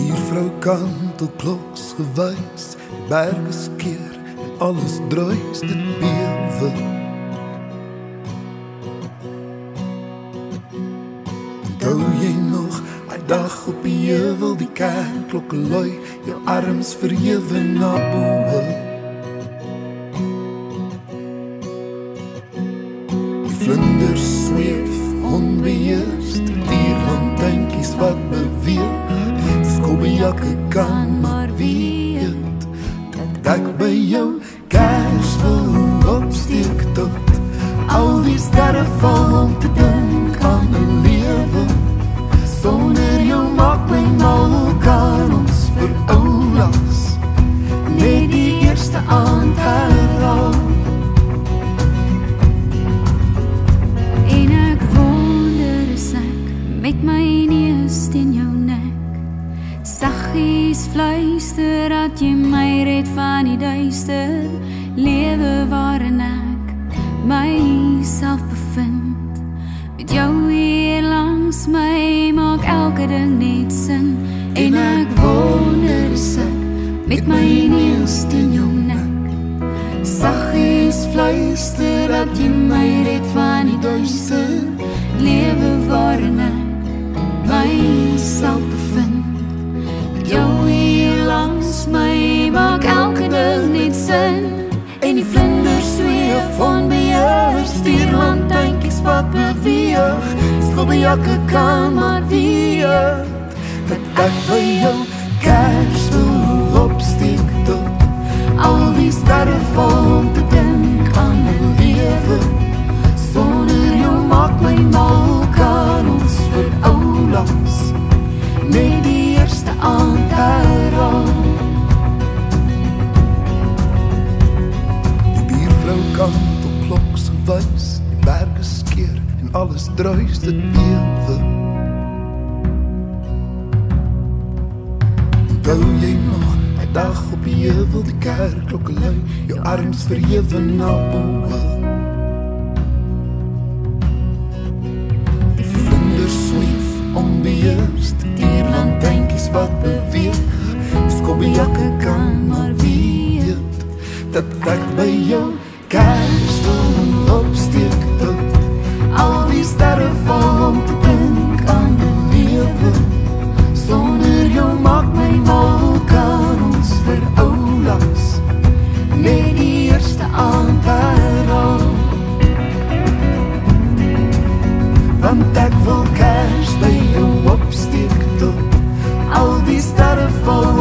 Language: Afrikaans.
Buurvrou kantelkloks gewys, die berge skeer en alles druis dit bewe. Onthou jy nog, hy dag op die heuwel die kerkklokke lui, jou arms verhewe na. Die vlinders zweef onbeheerst, dierlandtuinkies wat beweeg, skobbejakke kan maar weet, dat ek by jou kers wil opsteek tot, al die sterre val om te dink Saggies fluister dat jy my red van die duister. Lewe waarin ek myself bevind. Met jou hier langs my maak elke ding net sin. En ek wonder is ek met my neus teen jou nek. Saggies fluister dat jy my red van die duister. Lewe waarin ek Wat beweeg. Skobbejakke kan maar weet Dat ek by jou kers wil opsteek tot Al die alles druis dit ewe Onthou jy nog die dag op die heuwel Die kerkklokke lui Jou arms verhewe na boe Die vlinders sweef onbeheerst Dierlandtuinkies wat beweeg. Skobbejakke kan maar weet Dat ek by jou Mam tak wulkaż, they go upstick to I'll be started for